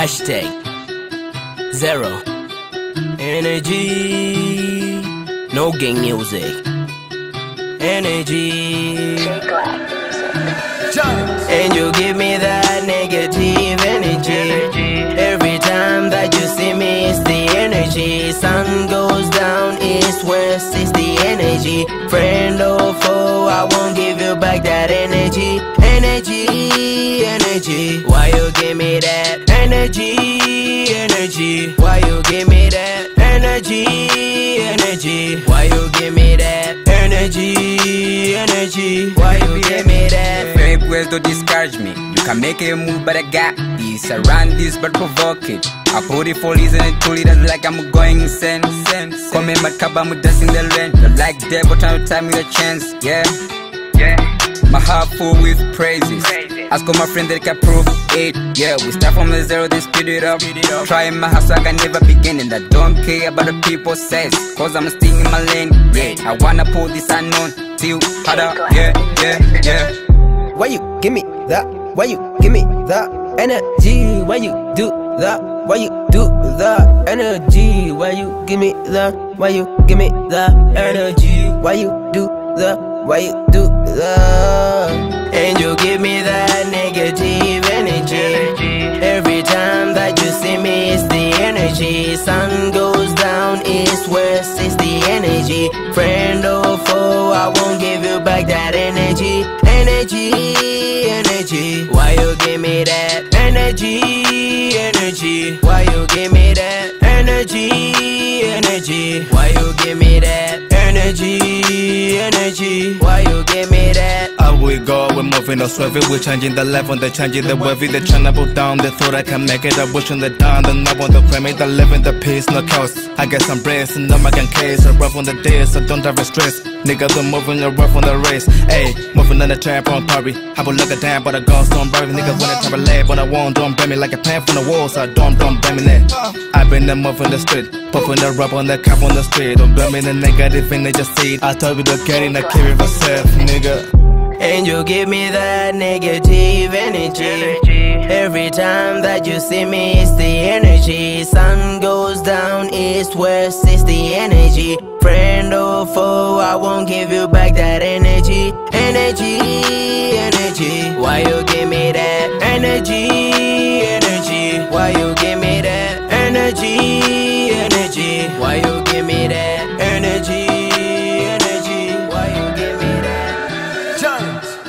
Hashtag zero energy. No gang music. Energy. And you give me that negative energy. Every time that you see me, it's the energy. Sun goes down, east, west, it's the energy. Friend or foe, I won't give you back that energy. Energy, energy. Why you give me that energy, energy? Why you give me that energy, energy? Why you give me that energy, energy? Why you give me that? Fake ways don't discourage me. You can make a move, but I got this. I run this, but provoke it. I put it for reason and two leaders like I'm going insane. Come in, but I'm dancing the rain. I'm like devil trying to time with a chance. Yeah, yeah. My heart full with praises. Ask all my friends that can prove it. Yeah, we start from the zero, then speed it up. Trying my hustle, I can never begin. And I don't care about the people says. Cause I'm still in my lane. Yeah, I wanna pull this unknown till harder. Yeah, yeah, yeah. Why you give me that? Why you give me that energy? Why you do that? Why you do that energy? Why you give me that? Why you give me that energy? Why you do that? Why you do that? And you give me that negative energy. Every time that you see me, it's the energy. Sun goes down, east, west, it's the energy. Friend or foe, I won't give you back that energy. Energy, energy. Why you give me that energy, energy? Why you give me that energy, energy? Why you give me that energy, energy? Why you give me that? Up go, we're moving or swerving, we're changing the level, they're changing the wavy, they're trying to pull down, they thought I can make it, I'm wishing they down, then I want the climate, they live in the peace, no chaos. I guess I'm braced, and I'm can case, I rough on the days, so don't have a stress. Nigga, they're moving, you're rough on the race. Ayy, moving on the trap on party. I will look at down, but I go don't bury Nigga, when I try to lay, but I won't, don't blame me like a pan from the wall, so I don't, don't blame me. I've been there moving the street, puffing the rub on the cap on the street. Don't blame me the negative and they just see. I told you to get in, I carry myself, nigga. And you give me that negative energy. Every time that you see me, it's the energy. Sun goes down, east, west, it's the energy. Friend or foe, I won't give you back that energy. Energy, energy. Why you give me that energy, times.